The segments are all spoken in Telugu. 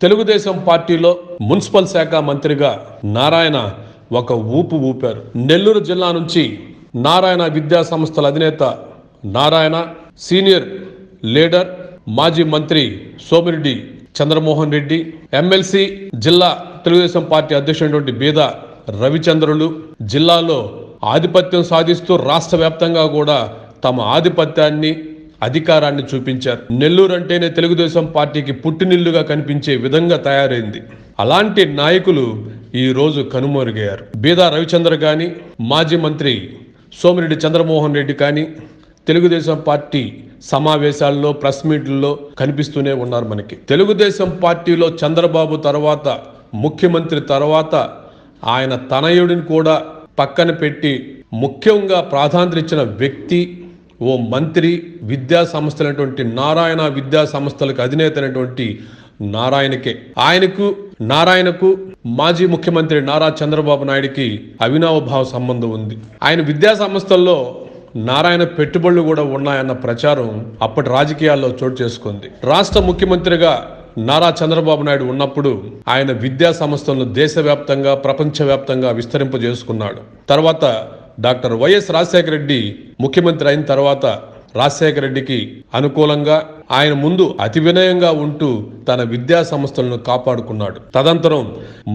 తెలుగుదేశం పార్టీలో మున్సిపల్ శాఖ మంత్రిగా నారాయణ ఒక ఊపు ఊపారు. నెల్లూరు జిల్లా నుంచి నారాయణ విద్యా సంస్థల అధినేత నారాయణ సీనియర్ లీడర్ మాజీ మంత్రి సోమిరెడ్డి చంద్రమోహన్ రెడ్డి ఎమ్మెల్సీ జిల్లా తెలుగుదేశం పార్టీ అధ్యక్షుడైనటువంటి బీద రవిచంద్రులు జిల్లాలో ఆధిపత్యం సాధిస్తూ రాష్ట్ర వ్యాప్తంగా కూడా తమ ఆధిపత్యాన్ని అధికారాన్ని చూపించారు. నెల్లూరు అంటేనే తెలుగుదేశం పార్టీకి పుట్టినిల్లుగా కనిపించే విధంగా తయారైంది. అలాంటి నాయకులు ఈ రోజు కనుమరుగయ్యారు. బీదా రవిచంద్ర కానీ మాజీ మంత్రి సోమిరెడ్డి చంద్రమోహన్ రెడ్డి కానీ తెలుగుదేశం పార్టీ సమావేశాల్లో ప్రెస్ మీట్లలో కనిపిస్తూనే ఉన్నారు మనకి. తెలుగుదేశం పార్టీలో చంద్రబాబు తర్వాత ముఖ్యమంత్రి తర్వాత ఆయన తనయుడిని కూడా పక్కన పెట్టి ముఖ్యంగా ప్రాధాన్యత ఇచ్చిన వ్యక్తి ఓ మంత్రి విద్యా సంస్థలైనటువంటి నారాయణ విద్యా సంస్థలకు అధినేత అయినటువంటి నారాయణకే. ఆయనకు నారాయణకు మాజీ ముఖ్యమంత్రి నారా చంద్రబాబు నాయుడికి అవినావభావ సంబంధం ఉంది. ఆయన విద్యా సంస్థల్లో నారాయణ పెట్టుబడులు కూడా ఉన్నాయన్న ప్రచారం అప్పటి రాజకీయాల్లో చోటు చేసుకుంది. రాష్ట్ర ముఖ్యమంత్రిగా నారా చంద్రబాబు నాయుడు ఉన్నప్పుడు ఆయన విద్యా సంస్థలను దేశవ్యాప్తంగా ప్రపంచవ్యాప్తంగా విస్తరింపజేసుకున్నాడు. తర్వాత డాక్టర్ వైఎస్ రాజశేఖర రెడ్డి ముఖ్యమంత్రి అయిన తర్వాత రాజశేఖర రెడ్డికి అనుకూలంగా ఆయన ముందు అతి వినయంగా ఉంటూ తన విద్యా సంస్థలను కాపాడుకున్నాడు. తదంతరం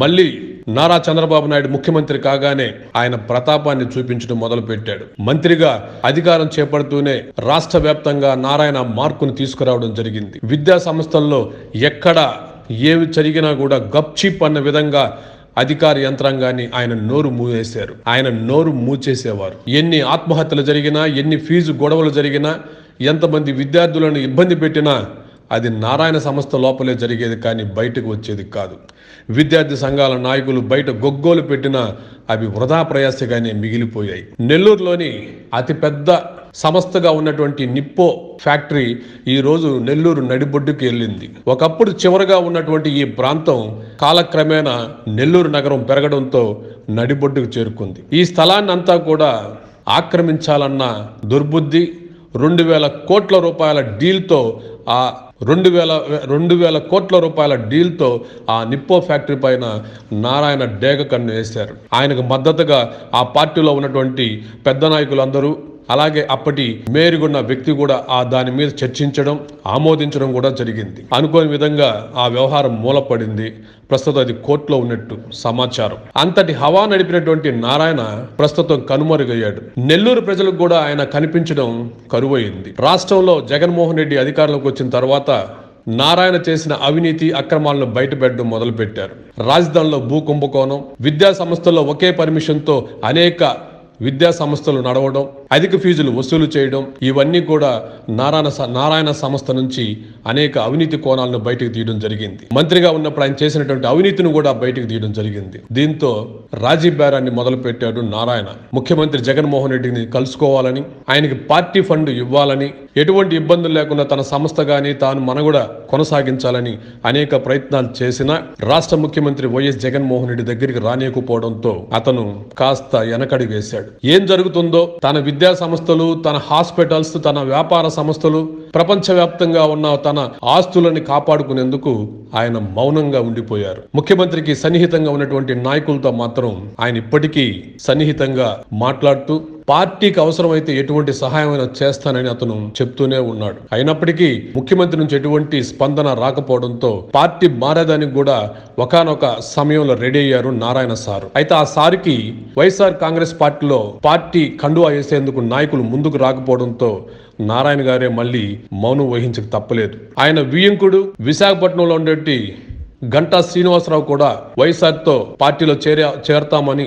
మళ్ళీ నారా చంద్రబాబు నాయుడు ముఖ్యమంత్రి కాగానే ఆయన ప్రతాపాన్ని చూపించడం మొదలుపెట్టాడు. మంత్రిగా అధికారం చేపడుతూనే రాష్ట్ర వ్యాప్తంగా నారాయణ మార్కును తీసుకురావడం జరిగింది. విద్యా సంస్థల్లో ఎక్కడ ఏమి జరిగినా కూడా గప్చిప్ అన్న విధంగా అధికార యంత్రాంగాన్ని ఆయన నోరు మూసేశారు. ఆయన నోరు మూచేసేవారు. ఎన్ని ఆత్మహత్యలు జరిగినా ఎన్ని ఫీజు గొడవలు జరిగినా ఎంతమంది విద్యార్థులను ఇబ్బంది పెట్టినా అది నారాయణ సంస్థ లోపలే జరిగేది కానీ బయటకు వచ్చేది కాదు. విద్యార్థి సంఘాల నాయకులు బయట గొగ్గోలు పెట్టినా అవి వృధా ప్రయాసగానే మిగిలిపోయాయి. నెల్లూరులోని అతిపెద్ద సంస్థగా ఉన్నటువంటి నిప్పో ఫ్యాక్టరీ ఈరోజు నెల్లూరు నడిబొడ్డుకి వెళ్ళింది. ఒకప్పుడు చివరగా ఉన్నటువంటి ఈ ప్రాంతం కాలక్రమేణా నెల్లూరు నగరం పెరగడంతో నడిబొడ్డుకు చేరుకుంది. ఈ స్థలాన్ని అంతా కూడా ఆక్రమించాలన్న దుర్బుద్ధి రెండు వేల కోట్ల రూపాయల డీల్తో ఆ రెండు వేల రెండు వేల కోట్ల రూపాయల డీల్తో ఆ నిప్పో ఫ్యాక్టరీ పైన నారాయణ డేగ కన్ను వేశారు. ఆయనకు మద్దతుగా ఆ పార్టీలో ఉన్నటువంటి పెద్ద నాయకులందరూ అలాగే అప్పటి మేరుగున్న వ్యక్తి కూడా ఆ దాని మీద చర్చించడం ఆమోదించడం కూడా జరిగింది. అనుకోని విధంగా ఆ వ్యవహారం మూలపడింది. ప్రస్తుతం అది కోర్టులో ఉన్నట్టు సమాచారం. అంతటి హవా నడిపినటువంటి నారాయణ ప్రస్తుతం కనుమరుగయ్యాడు. నెల్లూరు ప్రజలకు కూడా ఆయన కనిపించడం కరువైంది. రాష్ట్రంలో జగన్మోహన్ రెడ్డి అధికారంలోకి వచ్చిన తర్వాత నారాయణ చేసిన అవినీతి అక్రమాలను బయటపెట్టడం మొదలుపెట్టారు. రాజధానిలో భూ కుంభకోణం విద్యా సంస్థల్లో ఒకే పర్మిషన్తో అనేక విద్యా సంస్థలు నడవడం అధిక ఫీజులు వసూలు చేయడం ఇవన్నీ కూడా నారాయణ నారాయణ సంస్థ నుంచి అనేక అవినీతి కోణాలను బయటకు తీయడం జరిగింది. మంత్రిగా ఉన్నప్పుడు ఆయన చేసినటువంటి అవినీతిని కూడా బయటకు తీయడం జరిగింది. దీంతో రాజీ బేరాన్ని మొదలు పెట్టాడు నారాయణ. ముఖ్యమంత్రి జగన్మోహన్ రెడ్డిని కలుసుకోవాలని ఆయనకి పార్టీ ఫండ్ ఇవ్వాలని ఎటువంటి ఇబ్బందులు లేకుండా తన సంస్థ కానీ తాను మనగుడ కొనసాగించాలని అనేక ప్రయత్నాలు చేసినా రాష్ట్ర ముఖ్యమంత్రి వైఎస్ జగన్మోహన్ రెడ్డి దగ్గరికి రానియకపోవడంతో అతను కాస్త వెనకడి వేశాడు. ఏం జరుగుతుందో తన విద్యా సంస్థలు తన హాస్పిటల్స్ తన వ్యాపార సంస్థలు ప్రపంచవ్యాప్తంగా ఉన్న తన ఆస్తులని కాపాడుకునేందుకు ఆయన మౌనంగా ఉండిపోయారు. ముఖ్యమంత్రికి సన్నిహితంగా ఉన్నటువంటి నాయకులతో మాత్రం ఆయన ఇప్పటికీ సన్నిహితంగా మాట్లాడుతూ పార్టీకి అవసరమైతే ఎటువంటి సహాయమైనా చేస్తానని అతను చెప్తూనే ఉన్నాడు. అయినప్పటికీ ముఖ్యమంత్రి నుంచి ఎటువంటి స్పందన రాకపోవడంతో పార్టీ మారేదానికి కూడా ఒకానొక సమయంలో రెడీ అయ్యారు నారాయణ సారు. అయితే ఆ సారికి వైఎస్ఆర్ కాంగ్రెస్ పార్టీలో పార్టీ కండువా వేసేందుకు నాయకులు ముందుకు రాకపోవడంతో నారాయణ గారే మళ్ళీ మౌనం వహించక తప్పలేదు. ఆయన వియంకుడు విశాఖపట్నంలో ఉండేటి గంటా శ్రీనివాసరావు కూడా వైఎస్ఆర్తో పార్టీలో చేరే చేరతామని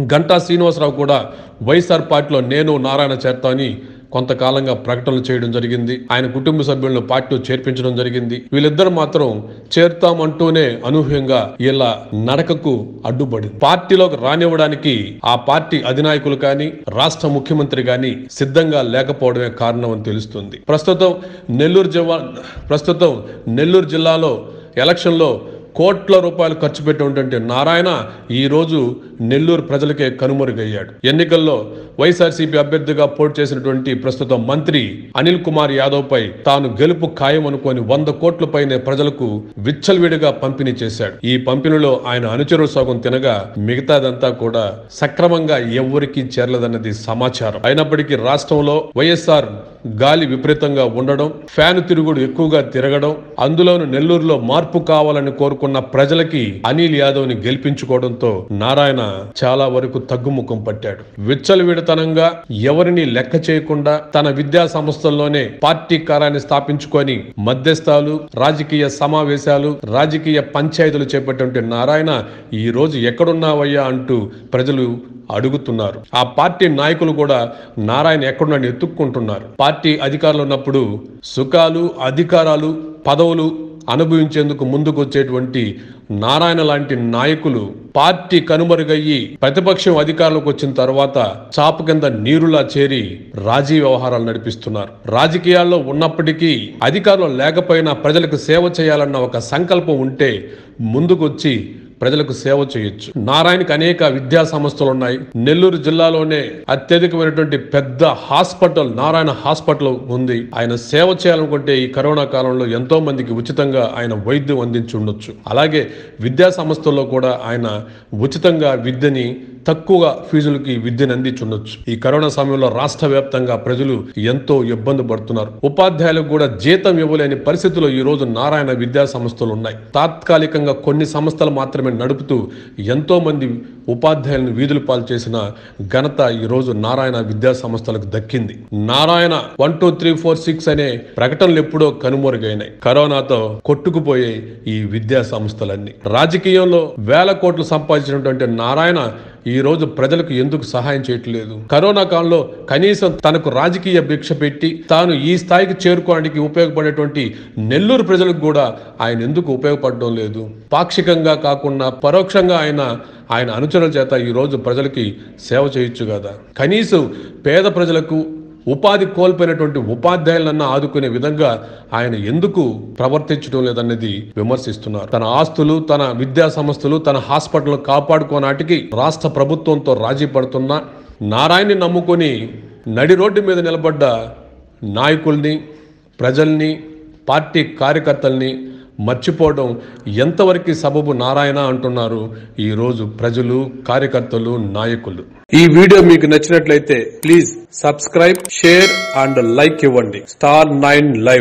గంటా శ్రీనివాసరావు కూడా వైఎస్ఆర్ పార్టీలో నేను నారాయణ చేరతాని కొంతకాలంగా ప్రకటనలు చేయడం జరిగింది. ఆయన కుటుంబ సభ్యులను పార్టీలో చేర్పించడం జరిగింది. వీళ్ళిద్దరు మాత్రం చేరుతామంటూనే అనూహ్యంగా ఇలా నడకకు అడ్డుపడి పార్టీలోకి రానివ్వడానికి ఆ పార్టీ అధినాయకులు కానీ రాష్ట్ర ముఖ్యమంత్రి కానీ సిద్ధంగా లేకపోవడమే కారణం అని తెలుస్తుంది. ప్రస్తుతం నెల్లూరు జిల్లా ప్రస్తుతం నెల్లూరు జిల్లాలో ఎలక్షన్లో కోట్ల రూపాయలు ఖర్చు పెట్టినటువంటి నారాయణ ఈ రోజు నెల్లూరు ప్రజలకే కనుమరుగయ్యాడు. ఎన్నికల్లో వైఎస్ఆర్సీపీ అభ్యర్థిగా పోటీ చేసినటువంటి ప్రస్తుత మంత్రి అనిల్ కుమార్ యాదవ్ పై తాను గెలుపు ఖాయం అనుకొని వంద కోట్ల పైనే ప్రజలకు విచ్చలవిడిగా పంపిణీ చేశాడు. ఈ పంపిణీలో ఆయన అనుచరుల సగం తినగా మిగతాదంతా కూడా సక్రమంగా ఎవ్వరికీ చేరలేదన్నది సమాచారం. అయినప్పటికీ రాష్ట్రంలో వైఎస్ఆర్ గాలి విపరీతంగా ఉండడం ఫ్యాన్ తిరుగుడు ఎక్కువగా తిరగడం అందులోను నెల్లూరులో మార్పు కావాలని కోరుకున్న ప్రజలకి అనిల్ యాదవ్ని గెలిపించుకోవడంతో నారాయణ చాలా వరకు తగ్గుముఖం పట్టాడు. విచ్చలవిడతనంగా ఎవరిని లెక్క చేయకుండా తన విద్యా సంస్థల్లోనే పార్టీ కారాన్ని స్థాపించుకొని మధ్యస్థాలు రాజకీయ సమావేశాలు రాజకీయ పంచాయతీలు చేపట్టే నారాయణ ఈ రోజు ఎక్కడున్నావయ్యా? అంటూ ప్రజలు అడుగుతున్నారు. ఆ పార్టీ నాయకులు కూడా నారాయణ ఎక్కడున్నాడు ఎత్తుక్కుంటున్నారు. పార్టీ అధికారులు ఉన్నప్పుడు సుఖాలు అధికారాలు పదవులు అనుభవించేందుకు ముందుకు వచ్చేటువంటి నారాయణ లాంటి నాయకులు పార్టీ కనుమరుగయ్యి ప్రతిపక్షం అధికారంలోకి వచ్చిన తర్వాత చాప కింద నీరులా చేరి రాజీ వ్యవహారాలు నడిపిస్తున్నారు. రాజకీయాల్లో ఉన్నప్పటికీ అధికారంలో లేకపోయినా ప్రజలకు సేవ చేయాలన్న ఒక సంకల్పం ఉంటే ముందుకొచ్చి ప్రజలకు సేవ చేయొచ్చు. నారాయణకి అనేక విద్యా సంస్థలు ఉన్నాయి నెల్లూరు జిల్లాలోనే అత్యధికమైనటువంటి పెద్ద హాస్పిటల్ నారాయణ హాస్పిటల్ ఉంది. ఆయన సేవ చేయాలనుకుంటే ఈ కరోనా కాలంలో ఎంతో మందికి ఉచితంగా ఆయన వైద్యం అందించి ఉండొచ్చు. అలాగే విద్యా సంస్థల్లో కూడా ఆయన ఉచితంగా విద్యని తక్కువ ఫీజులకి విద్యను అందించుండొచ్చు. ఈ కరోనా సమయంలో రాష్ట్ర వ్యాప్తంగా ప్రజలు ఎంతో ఇబ్బంది పడుతున్నారు. ఉపాధ్యాయులకు కూడా జీతం ఇవ్వలేని పరిస్థితుల్లో ఈ రోజు నారాయణ విద్యా సంస్థలు ఉన్నాయి. తాత్కాలికంగా కొన్ని సంస్థలు మాత్రమే నడుపుతూ ఎంతో మంది ఉపాధ్యాయులను వీధులు పాలు చేసిన ఘనత ఈ రోజు నారాయణ విద్యా సంస్థలకు దక్కింది. Narayana one two three four six అనే ప్రకటనలు ఎప్పుడో కనుమరుగైనాయి. కరోనాతో కొట్టుకుపోయే ఈ విద్యా సంస్థలన్నీ. రాజకీయంలో వేల కోట్లు సంపాదించినటువంటి నారాయణ ఈ రోజు ప్రజలకు ఎందుకు సహాయం చేయట్లేదు? కరోనా కాలంలో కనీసం తనకు రాజకీయ భిక్ష పెట్టి తాను ఈ స్థాయికి చేరుకోవడానికి ఉపయోగపడేటువంటి నెల్లూరు ప్రజలకు కూడా ఆయన ఎందుకు ఉపయోగపడడం లేదు? పాక్షికంగా కాకుండా పరోక్షంగా ఆయన ఆయన అనుచరుల చేత ఈ రోజు ప్రజలకి సేవ చేయొచ్చు కదా. కనీసం పేద ప్రజలకు ఉపాధి కోల్పోయినటువంటి ఉపాధ్యాయులన్నా ఆదుకునే విధంగా ఆయన ఎందుకు ప్రవర్తించడం లేదన్నది విమర్శిస్తున్నారు. తన ఆస్తులు తన విద్యా సంస్థలు తన హాస్పిటల్ కాపాడుకోనాటికి రాష్ట్ర ప్రభుత్వంతో రాజీ పడుతున్న నారాయణని నమ్ముకొని నడి రోడ్డు మీద నిలబడ్డ నాయకుల్ని ప్రజల్ని పార్టీ కార్యకర్తల్ని మర్చిపోవడం ఎంతవరకు సబబు నారాయణ అంటున్నారు? ఈ రోజు ప్రజలు కార్యకర్తలు నాయకులు. ఈ వీడియో మీకు నచ్చినట్లయితే please subscribe share and like ఇవ్వండి. Star nine live.